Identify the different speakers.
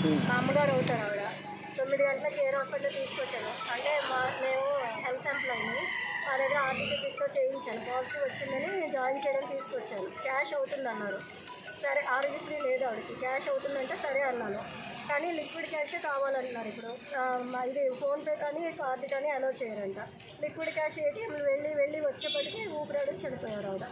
Speaker 1: మా అమ్మగారు అవుతారు ఆవిడ. తొమ్మిది గంటలకు ఏ హాస్పిటల్ తీసుకొచ్చాను అంటే మా మేము హెల్త్ ఎంప్లాయీని మా దగ్గర ఆర్టీసీ తీసుకొని చేయించాను పాజిటివ్ వచ్చిందని నేను జాయిన్ చేయడానికి తీసుకొచ్చాను క్యాష్ అవుతుంది అన్నారు. సరే ఆరోగ్యశ్రీ లేదు ఆవిడకి. క్యాష్ అవుతుందంటే సరే అన్నాను. కానీ లిక్విడ్ క్యాషే కావాలంటున్నారు ఇప్పుడు. ఇది ఫోన్పే కానీ కార్డు కానీ అలో చేయరంట. లిక్విడ్ క్యాష్ ఏటీఎం వెళ్ళి వెళ్ళి వచ్చేప్పటికి ఊపిరాడు చనిపోయారు ఆవిడ.